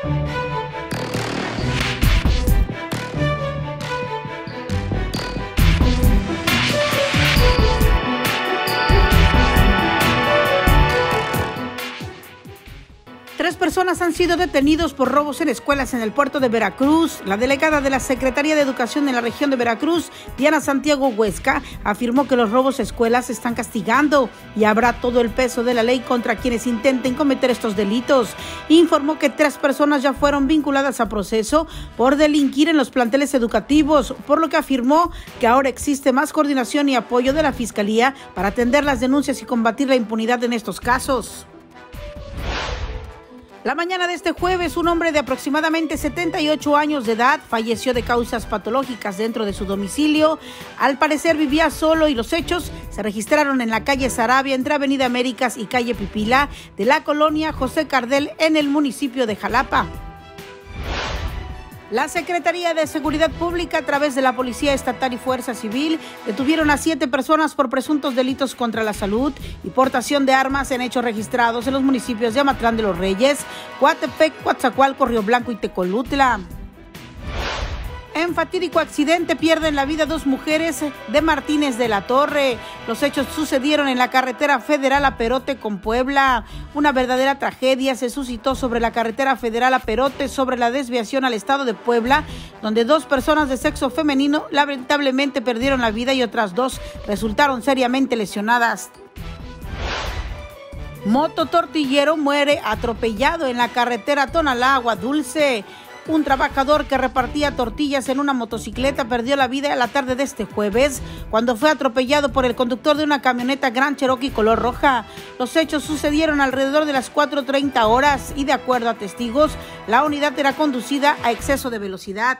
Thank you. Tres personas han sido detenidos por robos en escuelas en el puerto de Veracruz. La delegada de la Secretaría de Educación en la región de Veracruz, Diana Santiago Huesca, afirmó que los robos a escuelas están castigando y habrá todo el peso de la ley contra quienes intenten cometer estos delitos. Informó que tres personas ya fueron vinculadas a proceso por delinquir en los planteles educativos, por lo que afirmó que ahora existe más coordinación y apoyo de la Fiscalía para atender las denuncias y combatir la impunidad en estos casos. La mañana de este jueves, un hombre de aproximadamente 78 años de edad falleció de causas patológicas dentro de su domicilio. Al parecer vivía solo y los hechos se registraron en la calle Sarabia entre Avenida Américas y calle Pipila de la colonia José Cardel en el municipio de Jalapa. La Secretaría de Seguridad Pública, a través de la Policía Estatal y Fuerza Civil, detuvieron a siete personas por presuntos delitos contra la salud y portación de armas en hechos registrados en los municipios de Amatlán de los Reyes, Coatepec, Coatzacoalco, Río Blanco y Tecolutla. En fatídico accidente pierden la vida dos mujeres de Martínez de la Torre. Los hechos sucedieron en la carretera federal a Perote con Puebla. Una verdadera tragedia se suscitó sobre la carretera federal a Perote sobre la desviación al estado de Puebla, donde dos personas de sexo femenino lamentablemente perdieron la vida y otras dos resultaron seriamente lesionadas. Moto tortillero muere atropellado en la carretera Tonalá, Agua Dulce. Un trabajador que repartía tortillas en una motocicleta perdió la vida a la tarde de este jueves cuando fue atropellado por el conductor de una camioneta Gran Cherokee color roja. Los hechos sucedieron alrededor de las 4.30 horas y de acuerdo a testigos, la unidad era conducida a exceso de velocidad.